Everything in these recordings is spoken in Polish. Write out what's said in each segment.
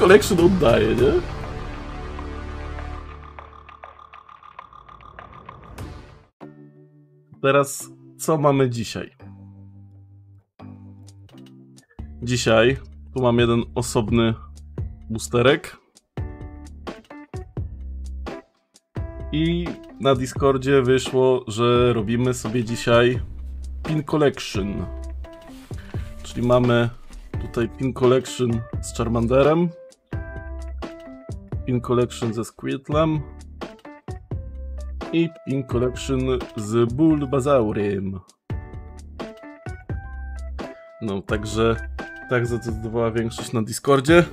Collection oddaje, nie? Teraz co mamy dzisiaj? Dzisiaj tu mam jeden osobny boosterek. I na Discordzie wyszło, że robimy sobie dzisiaj Pin Collection. Czyli mamy tutaj Pin Collection z Charmanderem, Pin Collection ze Squirtlem i Pin Collection z Bulbasaurem. No, także tak zadecydowała większość na Discordzie.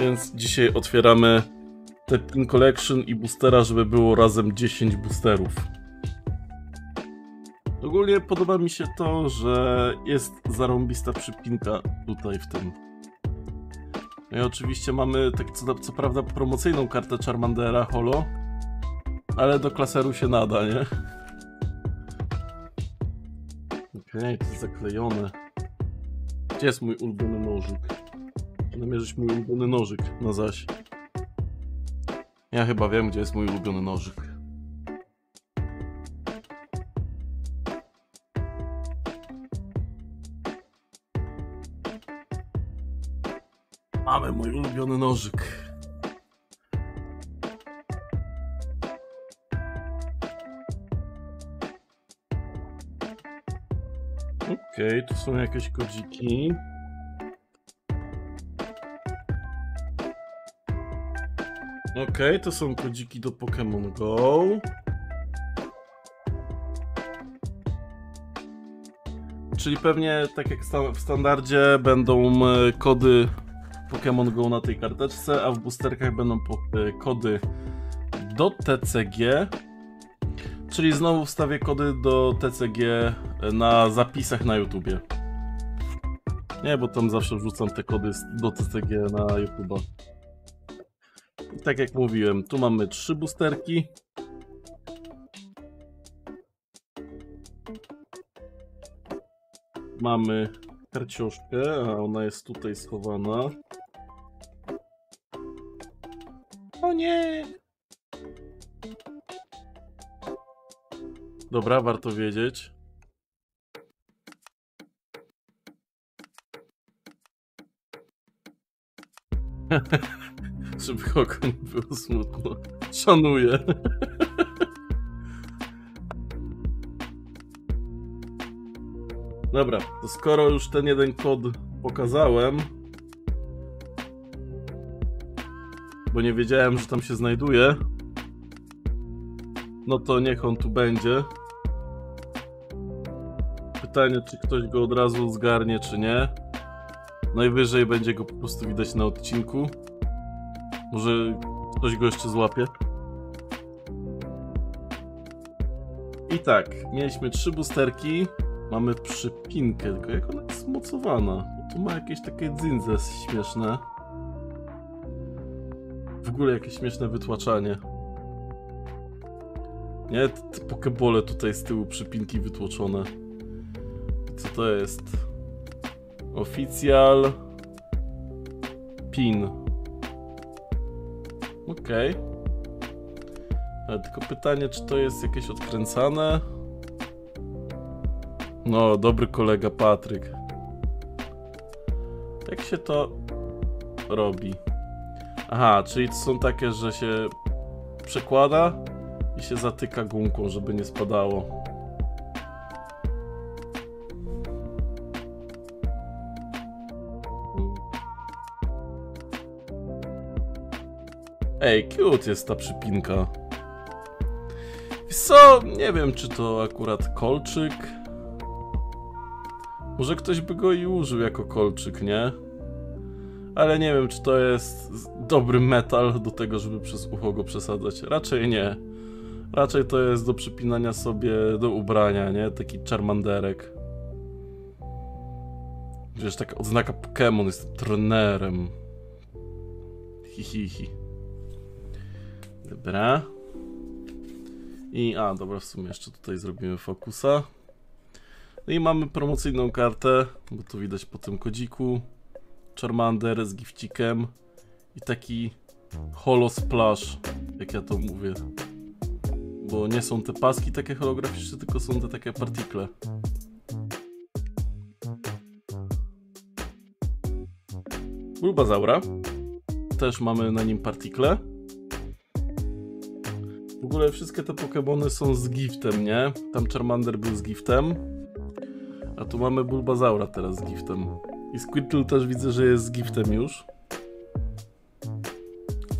Więc dzisiaj otwieramy te Pin Collection i boostera, żeby było razem 10 boosterów. Ogólnie podoba mi się to, że jest zarąbista przypinka tutaj w tym. No i oczywiście mamy tak co, co prawda promocyjną kartę Charmandera Holo, ale do klaseru się nada, nie? Okej, to jest zaklejone. Gdzie jest mój ulubiony nożyk? Namierzyć mój ulubiony nożyk na zaś. Ja chyba wiem, gdzie jest mój ulubiony nożyk. Ulubiony nożyk. Okej, tu są jakieś kodziki. Okej, to są kodziki do Pokémon Go. Czyli pewnie, tak jak w standardzie, będą e, kody Pokémon Go na tej karteczce, a w boosterkach będą e, kody do TCG. Czyli znowu wstawię kody do TCG na zapisach na YouTubie. Nie, bo tam zawsze wrzucam te kody do TCG na YouTuba. I tak jak mówiłem, tu mamy trzy boosterki. Mamy karcioszkę, a ona jest tutaj schowana. Nie! Dobra, warto wiedzieć. Żeby kogo nie było smutno. Szanuję. Dobra, to skoro już ten jeden kod pokazałem, bo nie wiedziałem, że tam się znajduje, no to niech on tu będzie. Pytanie, czy ktoś go od razu zgarnie, czy nie. Najwyżej będzie go po prostu widać na odcinku. Może ktoś go jeszcze złapie. I tak, mieliśmy trzy boosterki. Mamy przypinkę, tylko jak ona jest mocowana? Bo tu ma jakieś takie dzynze śmieszne. Ogóle jakieś śmieszne wytłaczanie. Nie, te, pokebole tutaj z tyłu przypinki wytłoczone. Co to jest? Oficjal. Pin. Okej. Ale tylko pytanie, czy to jest jakieś odkręcane? No, dobry kolega Patryk. Jak się to robi? Aha, czyli to są takie, że się przekłada i się zatyka gumką, żeby nie spadało. Ej, cute jest ta przypinka. Co, nie wiem czy to akurat kolczyk. Może ktoś by go i użył jako kolczyk, nie? Ale nie wiem, czy to jest dobry metal do tego, żeby przez ucho go przesadzać. Raczej nie. Raczej to jest do przypinania sobie do ubrania, nie? Taki charmanderek. Wiesz, taka odznaka Pokémon, jest trenerem. Hi, hi, hi. Dobra. I, a, dobra, w sumie jeszcze tutaj zrobimy fokusa. No i mamy promocyjną kartę, bo tu widać po tym kodziku. Charmander z gifcikiem i taki holo splash, jak ja to mówię. Bo nie są te paski takie holograficzne, tylko są te takie partikle. Bulbazaura. Też mamy na nim partikle. W ogóle wszystkie te Pokémony są z giftem, nie? Tam Charmander był z giftem. A tu mamy Bulbazaura teraz z giftem. I Squirtle też widzę, że jest z giftem już.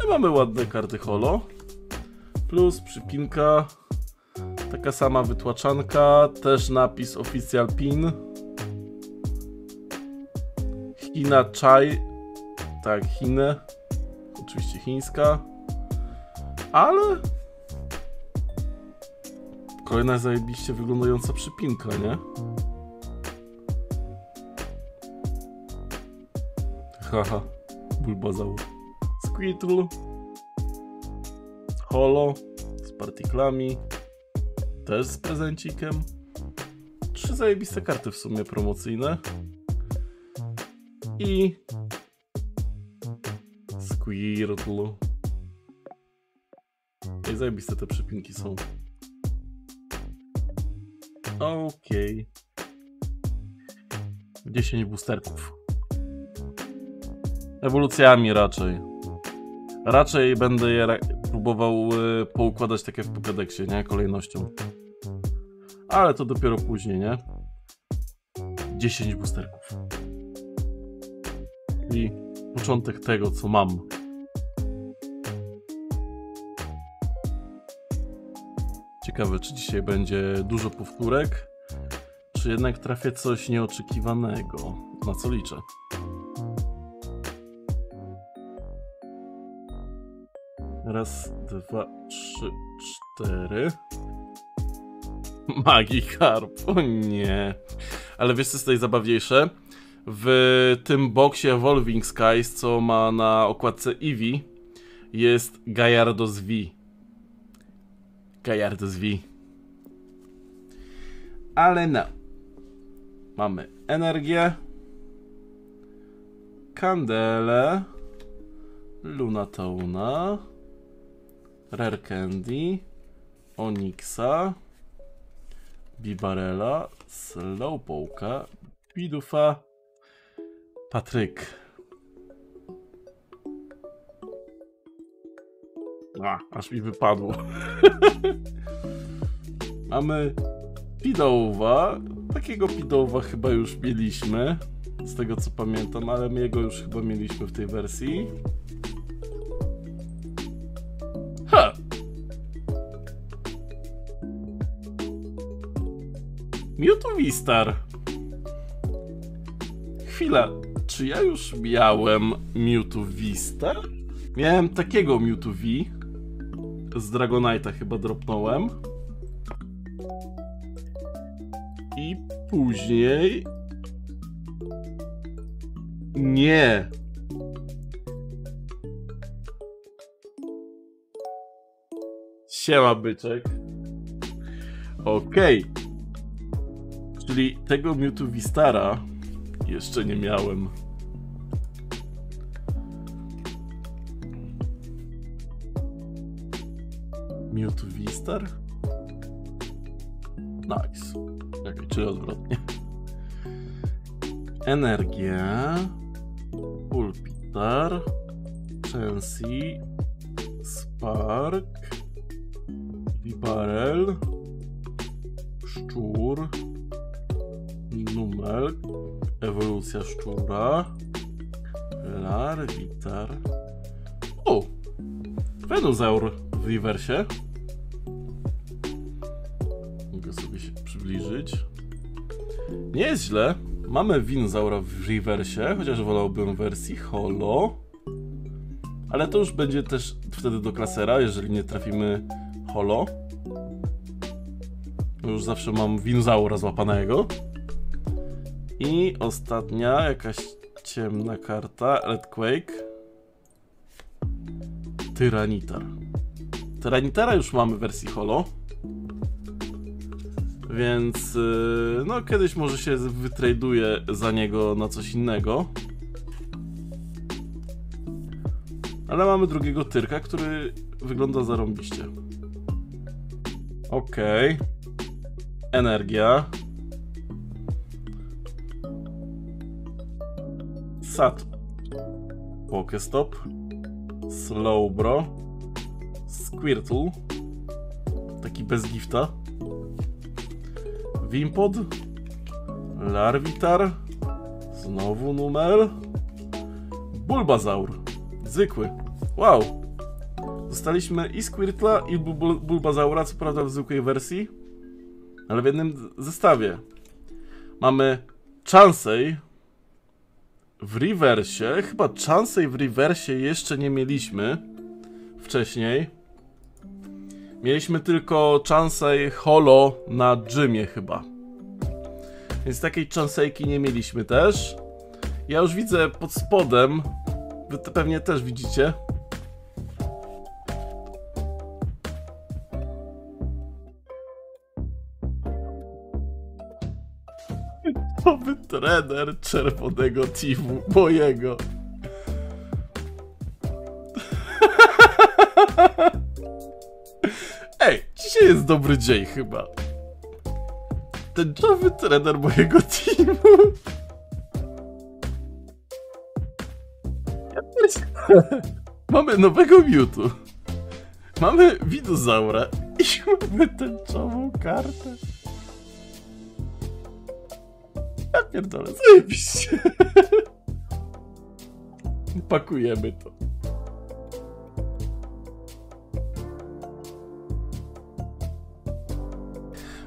I mamy ładne karty holo. Plus przypinka. Taka sama wytłaczanka. Też napis Official Pin. China Chai. Tak, Chinę. Oczywiście chińska. Ale... Kolejna zajebiście wyglądająca przypinka, nie? Haha, Bulbazaur. Squirtle. Holo. Z partiklami. Też z prezencikiem. Trzy zajebiste karty w sumie promocyjne. I... Squirtle. I zajebiste te przypinki są. Okej. Okay. 10 boosterków. Ewolucjami raczej. Raczej będę je ra próbował y, poukładać takie w Pokédexie, nie? Kolejnością. Ale to dopiero później, nie? 10 boosterków. I początek tego, co mam. Ciekawe, czy dzisiaj będzie dużo powtórek, czy jednak trafię coś nieoczekiwanego. Na co liczę? Raz, dwa, trzy, cztery. Magikarp, o nie. Ale wiesz co jest najzabawniejsze? W tym boksie Evolving Skies, co ma na okładce Eevee, jest Gallardos V. Gallardos V. Ale no. Mamy energię. Kandelę. Lunatona. Rare Candy, Onyxa, Bibarella, Slowpoke'a, Bidufa, Patryk. A, aż mi wypadło. Mamy Pidowa. Takiego Pidowa chyba już mieliśmy. Z tego co pamiętam, ale my jego już chyba mieliśmy w tej wersji. Mewtwo V-Star. Chwila, czy ja już miałem Mewtwo V-Star? Miałem takiego Mewtwo V. Z Dragonite'a chyba dropnąłem. I później... Nie. Siema byczek. Okej. Okay. Czyli tego Mewtwo Vistara jeszcze nie miałem. Mewtwo Vistar? Nice. Okay, czy odwrotnie. Energia. Pulpitar. Chancy. Spark. Vibarel. Szczur. Numer. Ewolucja szczura. Larvitar. O! Venusaur w rewersie. Mogę sobie się przybliżyć. Nie jest źle. Mamy Winozaura w rewersie, chociaż wolałbym wersji holo. Ale to już będzie też wtedy do klasera, jeżeli nie trafimy holo. Już zawsze mam Winozaura złapanego. I ostatnia, jakaś ciemna karta, Earthquake. Tyranitar. Tyranitara już mamy w wersji holo. Więc yy, no kiedyś może się wytraduje za niego na coś innego. Ale mamy drugiego tyrka, który wygląda zarąbiście. Okej. Okay. Energia. Sat. Pokestop. Slowbro. Squirtle. Taki bez gifta. Wimpod. Larvitar. Znowu numer. Bulbazaur. Zwykły. Wow. Dostaliśmy i Squirtla, i Bul Bulbazaura, co prawda w zwykłej wersji, ale w jednym zestawie. Mamy Chansey w rewersie. Chyba Chansey w rewersie jeszcze nie mieliśmy wcześniej. Mieliśmy tylko Chansey Holo na Gymie chyba. Więc takiej Chanseyki nie mieliśmy też. Ja już widzę pod spodem, wy pewnie też widzicie, trener czerwonego teamu, mojego. Ej, dzisiaj jest dobry dzień chyba. Ten nowy trener mojego teamu. Mamy nowego Mewtwo. Mamy Widozaura i mamy tęczową kartę. Ja pierdolę, zajebiście. Pakujemy to.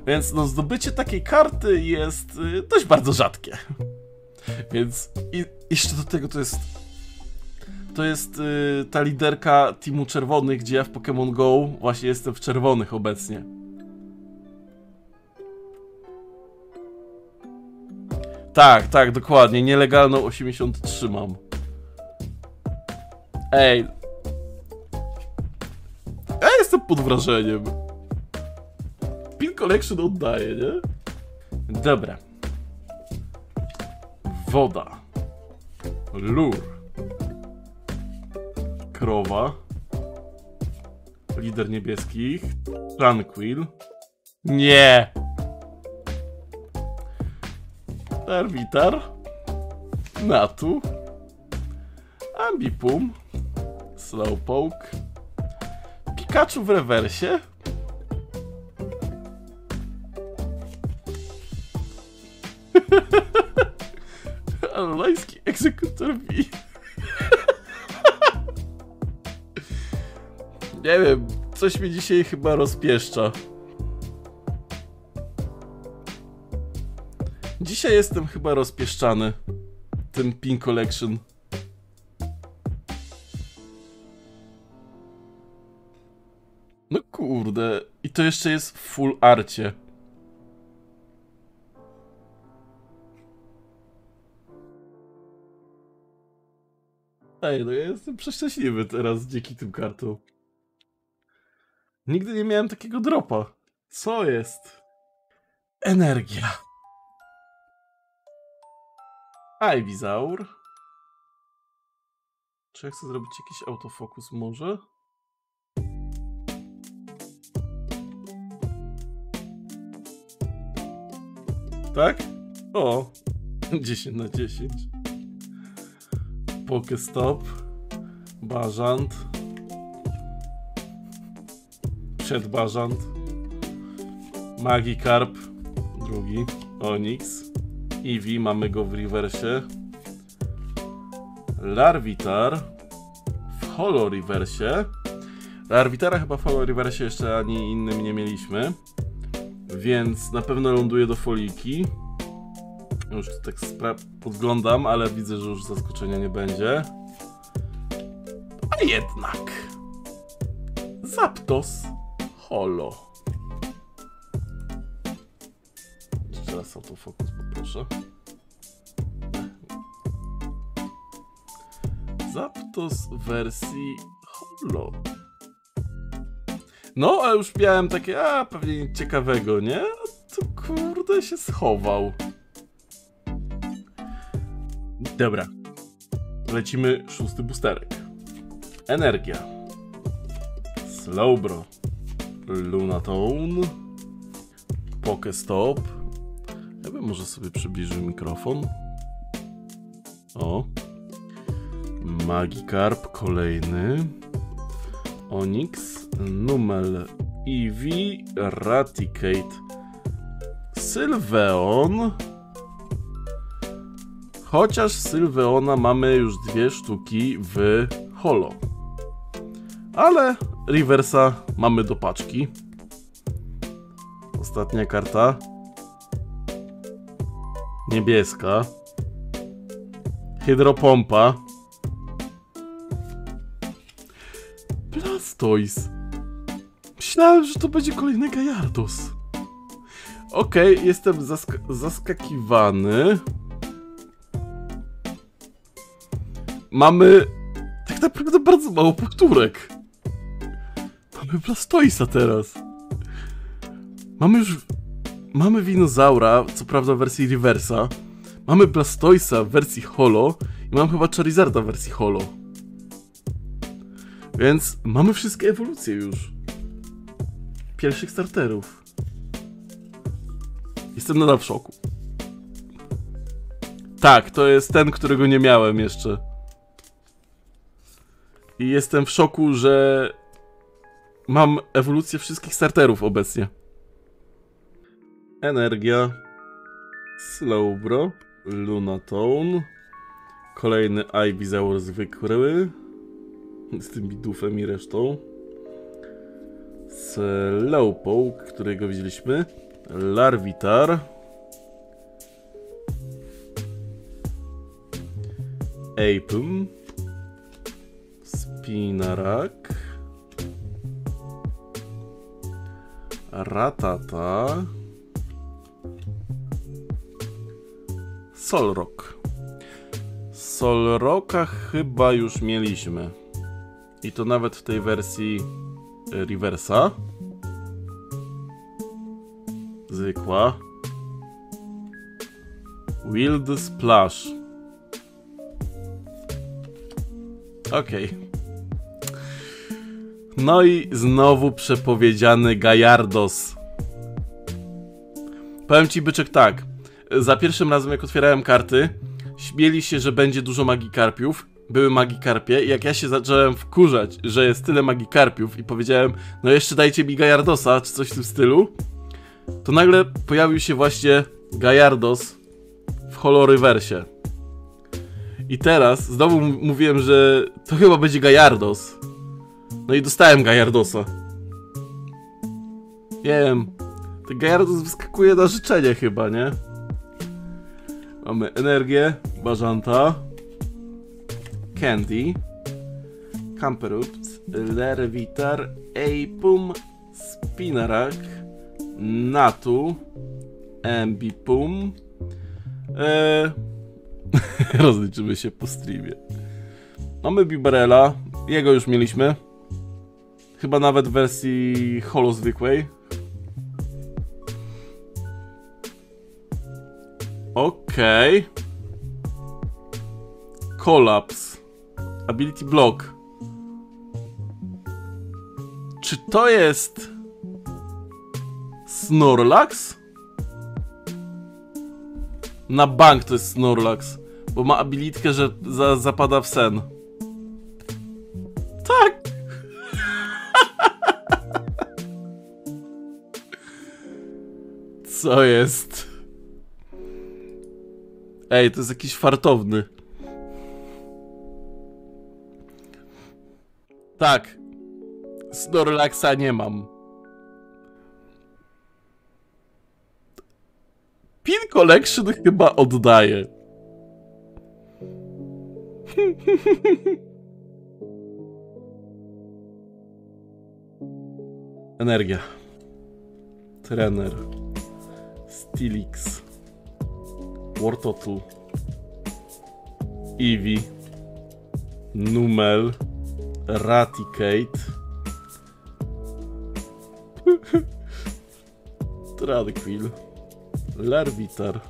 Więc no zdobycie takiej karty jest y, dość bardzo rzadkie. Więc i, jeszcze do tego to jest to jest y, ta liderka teamu czerwonych, gdzie ja w Pokémon Go właśnie jestem w czerwonych obecnie. Tak, tak, dokładnie. Nielegalną 83 mam. Ej. Ja jestem pod wrażeniem. Pin Collection oddaje, nie? Dobra. Woda. Lur. Krowa. Lider niebieskich. Tranquil. Nie! Arbitar, Natu, Ambipum, Slowpoke, Pikachu w rewersie, Alolański egzekutor B. Nie wiem, coś mi dzisiaj chyba rozpieszcza. Dzisiaj jestem chyba rozpieszczany tym Pin Collection. No kurde, i to jeszcze jest full arcie. Ej, no ja jestem przeszczęśliwy teraz dzięki tym kartom. Nigdy nie miałem takiego dropa. Co jest? Energia. Ivysaur. Czy ja chcę zrobić jakiś autofokus może? Tak? O! 10 na 10. Pokestop. Bażant. Przedbażant. Magikarp. Drugi. Onyx. Eevee, mamy go w rewersie. Larvitar w Holo Reversie. Larvitara chyba w Holo Reversie jeszcze ani innym nie mieliśmy. Więc na pewno ląduje do foliki. Już tak podglądam, ale widzę, że już zaskoczenia nie będzie. A jednak. Zapdos Holo. Jeszcze raz autofokus poproszę. Zapdos w wersji Holo. No, a już miałem takie, a pewnie nic ciekawego, nie? To kurde się schował. Dobra. Lecimy szósty boosterek. Energia. Slowbro. Lunatone. Pokestop. Ja bym może sobie przybliżył mikrofon. O. Magikarp kolejny. Onyx. Numel. Eevee. Raticate. Sylveon. Chociaż Sylveona mamy już dwie sztuki w holo. Ale Riversa mamy do paczki. Ostatnia karta. Niebieska. Hydropompa. Blastoise. Myślałem, że to będzie kolejny Gajardos. Okej, okay, jestem zask zaskakiwany. Mamy tak naprawdę bardzo mało powtórek. Mamy Blastoisa teraz. Mamy już... Mamy Winozaura, co prawda w wersji Reversa. Mamy Blastoisa w wersji Holo. I mam chyba Charizarda w wersji Holo. Więc mamy wszystkie ewolucje już. Pierwszych starterów. Jestem nadal w szoku. Tak, to jest ten, którego nie miałem jeszcze. I jestem w szoku, że mam ewolucję wszystkich starterów obecnie. Energia. Slowbro. Lunatone. Kolejny Ivysaur zwykły. Z tym bidufem i resztą. Slowpoke, którego widzieliśmy. Larvitar. Apem. Spinarak. Ratata. Solrock. Solrocka chyba już mieliśmy. I to nawet w tej wersji Reversa. Zwykła. Wild Splash. Okej. Okay. No i znowu przepowiedziany Gajardos. Powiem ci, byczek, tak. Za pierwszym razem, jak otwierałem karty, śmieli się, że będzie dużo magikarpiów. Były magikarpie i jak ja się zacząłem wkurzać, że jest tyle magikarpiów i powiedziałem, no jeszcze dajcie mi Gajardosa, czy coś w tym stylu, to nagle pojawił się właśnie Gajardos w Holorywersie. I teraz znowu mówiłem, że to chyba będzie Gajardos. No i dostałem Gajardosa. Wiem. Ten Gajardos wyskakuje na życzenie chyba, nie? Mamy energię, Bażanta, Candy, Camperupt, Lervitar, Apum, Spinarak, Natu, Ambipum. Eee, rozliczymy się po streamie. Mamy Bibarela, jego już mieliśmy. Chyba nawet w wersji holo zwykłej. Okej. Okay. Collapse. Ability Block. Czy to jest... Snorlax? Na bank to jest Snorlax. Bo ma abilitkę, że za, zapada w sen. Tak! Co jest? Ej, to jest jakiś fartowny. Tak. Snorlaxa nie mam. Pin Collection chyba oddaje. Energia. Trener. Stilix. Wartotl. Eevee. Numel. Raticate. Tranquil. Larvitar.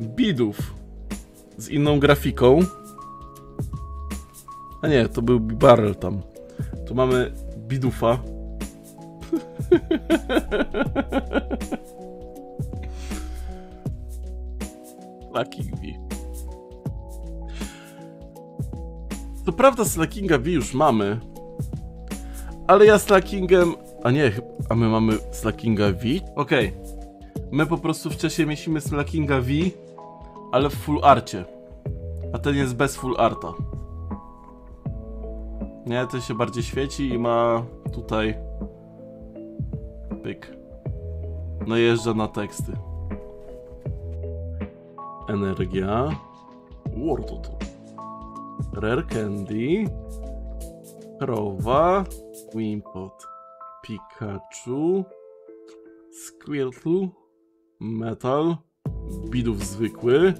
Bidów. Z inną grafiką. A nie, to był Barrel tam. Tu mamy Bidufa. Lucky V. To prawda, Slackinga V już mamy. Ale ja Slackingem... A nie, a my mamy Slackinga V? Okej. My po prostu wcześniej mieliśmy Slackinga V, ale w full arcie. A ten jest bez full arta. Nie, ten się bardziej świeci i ma tutaj... Pyk. Najeżdża na teksty. Energia. Wartotu. Rare Candy. Krowa. Wimpot. Pikachu. Squirtle. Metal. Bidów zwykły.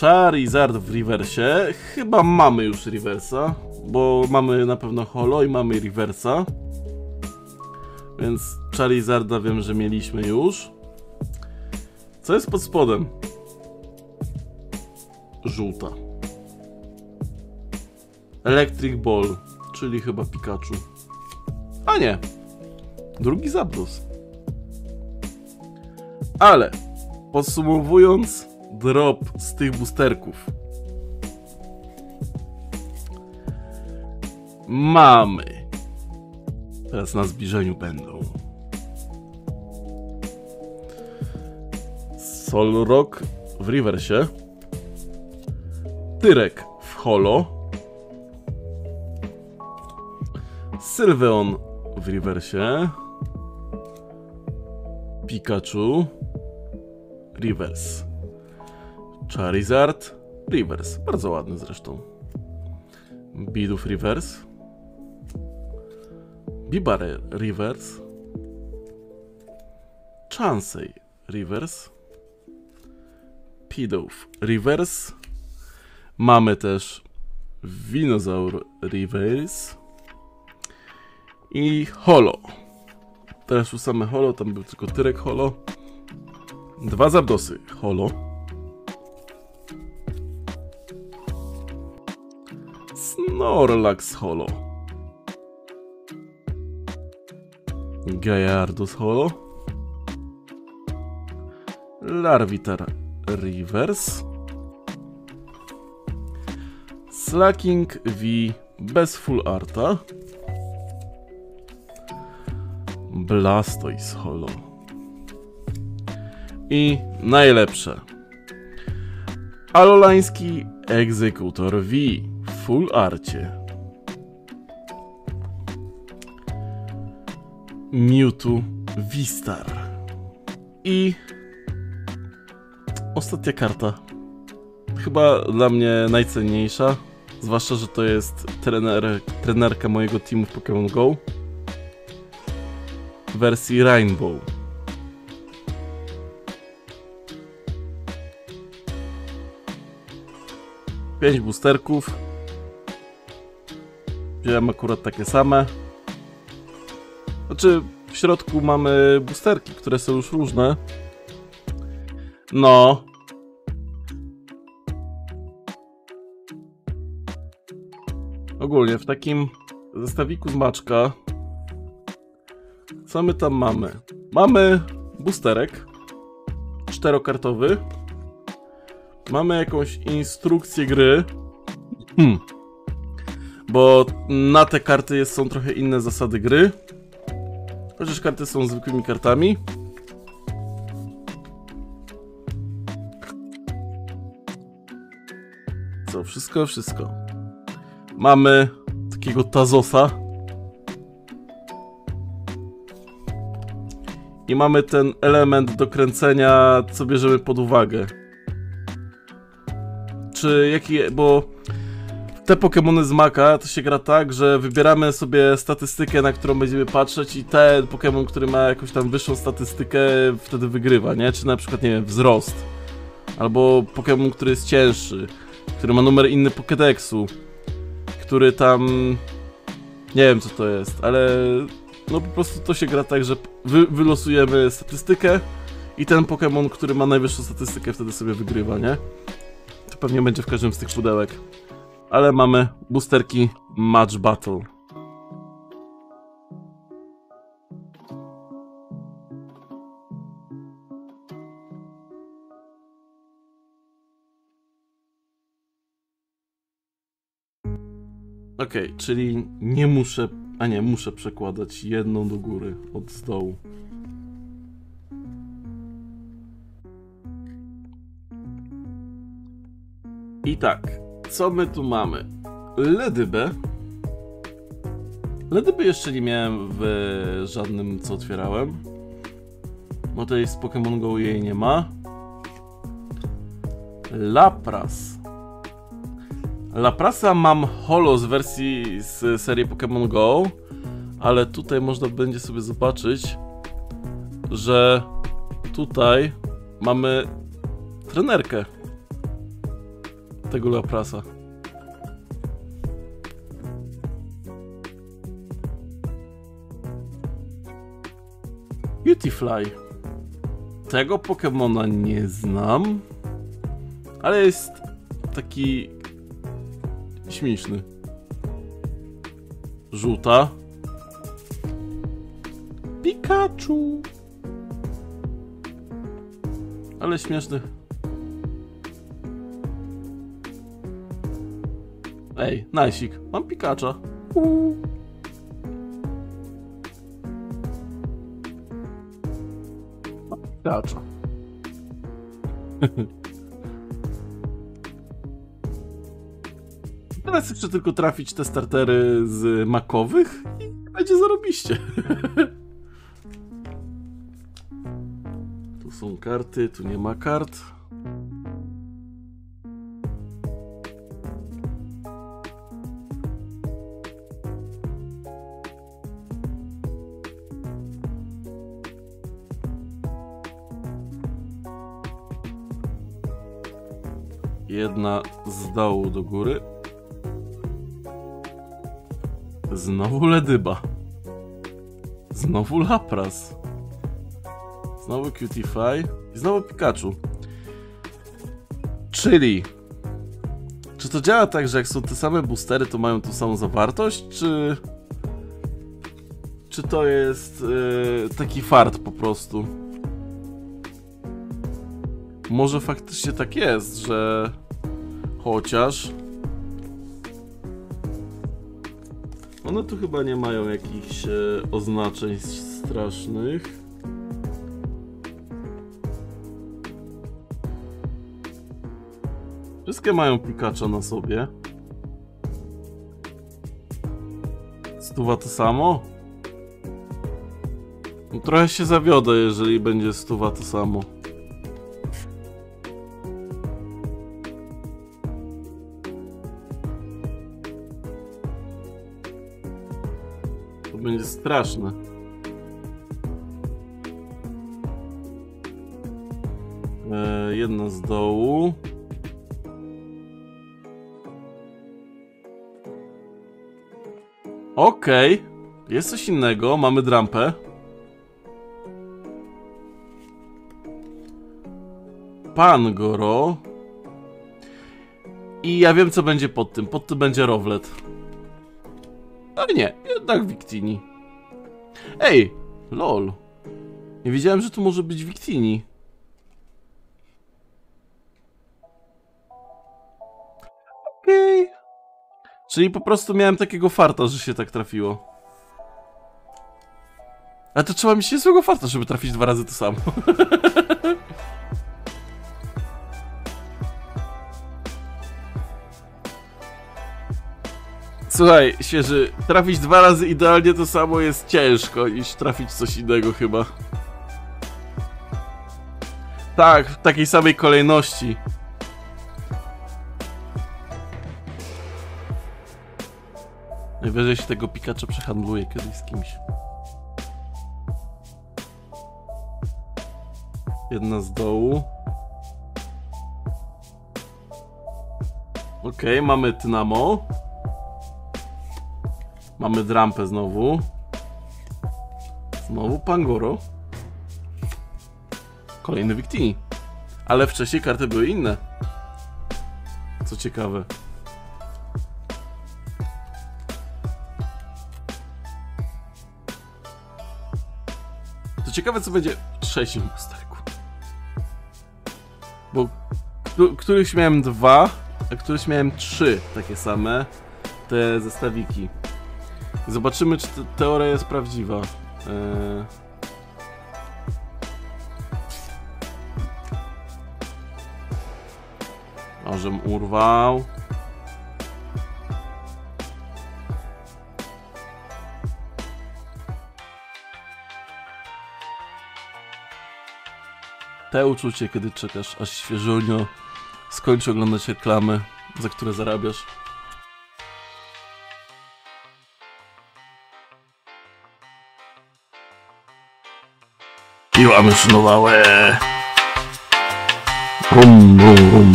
Charizard w rewersie. Chyba mamy już reversa, bo mamy na pewno holo i mamy reversa. Więc Charizarda wiem, że mieliśmy już. Co jest pod spodem? Żółta. Electric Ball, czyli chyba Pikachu. A nie. Drugi Zapdos. Ale podsumowując drop z tych boosterków. Mamy. Teraz na zbliżeniu będą. Solrock w reversie. Tyrek w holo. Sylveon w reversie. Pikachu. Reverse. Charizard. Reverse. Bardzo ładny zresztą. Bidów Reverse. Bibare Reverse. Chansey Reverse. Pidove Reverse. Mamy też Winozaur Reverse. I Holo. Teraz już same Holo, tam był tylko Tyrek Holo. Dwa Zapdosy Holo. Snorlax Holo. Gajardos Holo. Larvitar Reverse. Slacking V bez full arta. Blastoise Holo. I najlepsze. Alolański Egzekutor V w full arcie. Mewtwo Vistar. I ostatnia karta. Chyba dla mnie najcenniejsza. Zwłaszcza, że to jest trener, trenerka mojego teamu w Pokémon Go. W wersji Rainbow. Pięć boosterków. Wziąłem akurat takie same. Znaczy, w środku mamy boosterki, które są już różne. No. Ogólnie w takim zestawiku z maczka. Co my tam mamy? Mamy boosterek czterokartowy. Mamy jakąś instrukcję gry. Hmm. Bo na te karty jest, są trochę inne zasady gry. Chociaż karty są zwykłymi kartami. Co, wszystko, wszystko. Mamy takiego Tazosa. I mamy ten element do kręcenia, co bierzemy pod uwagę. Czy jaki, bo te Pokémony z Maka to się gra tak, że wybieramy sobie statystykę, na którą będziemy patrzeć i ten Pokémon, który ma jakąś tam wyższą statystykę, wtedy wygrywa, nie? Czy na przykład, nie wiem, wzrost. Albo Pokémon, który jest cięższy, który ma numer inny Pokédexu, który tam... Nie wiem co to jest, ale no po prostu to się gra tak, że wy, wylosujemy statystykę i ten Pokémon, który ma najwyższą statystykę wtedy sobie wygrywa, nie? To pewnie będzie w każdym z tych pudełek. ale mamy boosterki Match Battle. Okej, czyli nie muszę, a nie, muszę przekładać jedną do góry od dołu. I tak, co my tu mamy? Ledybę. Ledyby jeszcze nie miałem w żadnym, co otwierałem. No tutaj z Pokémon Go jej nie ma. Lapras. Laprasa mam holo z wersji z serii Pokémon Go, ale tutaj można będzie sobie zobaczyć, że tutaj mamy trenerkę tego Laprasa. Beautyfly. Tego Pokemona nie znam, ale jest taki śmieszny. Żółta. Pikachu. Ale śmieszny. Ej, najsik. Mam Pikacza. Uuu. Mam Pikacza. Teraz jeszcze tylko trafić te startery z makowych i będzie zarobiście. tu są karty, tu nie ma kart. Jedna z dołu do góry. Znowu Ledyba. Znowu Lapras. Znowu Cutify. I znowu Pikachu. Czyli... Czy to działa tak, że jak są te same boostery, to mają tą samą zawartość, czy... Czy to jest yy, taki fart po prostu? Może faktycznie tak jest, że... Chociaż... One tu chyba nie mają jakichś e, oznaczeń strasznych. Wszystkie mają Pikacha na sobie. Stuwa to samo? No, trochę się zawiodę, jeżeli będzie stuwa to samo. Straszne. E, jedna z dołu. Okej. Jest coś innego. Mamy drampę. Pangoro. I ja wiem, co będzie pod tym. Pod tym będzie Rowlet. Ale nie, jednak Victini. Ej, lol. Nie wiedziałem, że tu może być Victini. Okej. Okay. Czyli po prostu miałem takiego farta, że się tak trafiło. Ale to trzeba mieć niezłego farta, żeby trafić dwa razy to samo. Słuchaj, świeży, trafić dwa razy idealnie to samo jest ciężko niż trafić coś innego chyba. Tak, w takiej samej kolejności. Najwyżej się tego pikacza przehandluje kiedyś z kimś. Jedna z dołu. Okej, okay, mamy Tynamo. Mamy drampę znowu. Znowu Pangoro. Kolejny Victini. Ale wcześniej karty były inne. Co ciekawe. To ciekawe co będzie w trzecim pusterku. Bo któryś miałem dwa, a któryś miałem trzy takie same te zestawiki. Zobaczymy, czy te- teoria jest prawdziwa. Eee... Nożem urwał. Te uczucie, kiedy czekasz, aż świeżunio skończy oglądać reklamy, za które zarabiasz. Piła myszynowałe. Rum, rum, rum.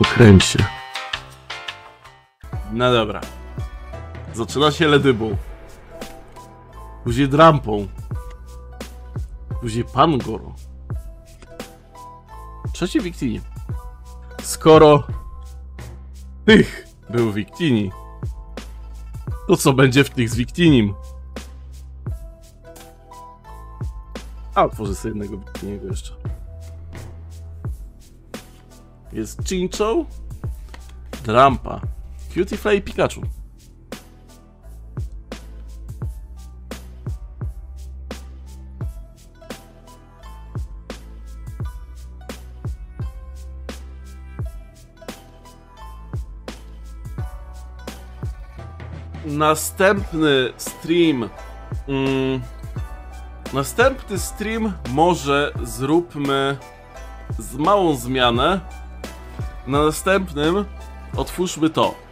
Ukręć się. No dobra. Zaczyna się ledybą. Później drampą. Później Pangoro. Trzeci Wiktini. Skoro tych był Wiktini, to co będzie w tych z Wiktinim? A, otworzę sobie jednego Wiktiniego jeszcze. Jest Chinchou, Drampa, Cutify i Pikachu. Następny stream. Mm, następny stream może zróbmy z małą zmianę. Na następnym otwórzmy to.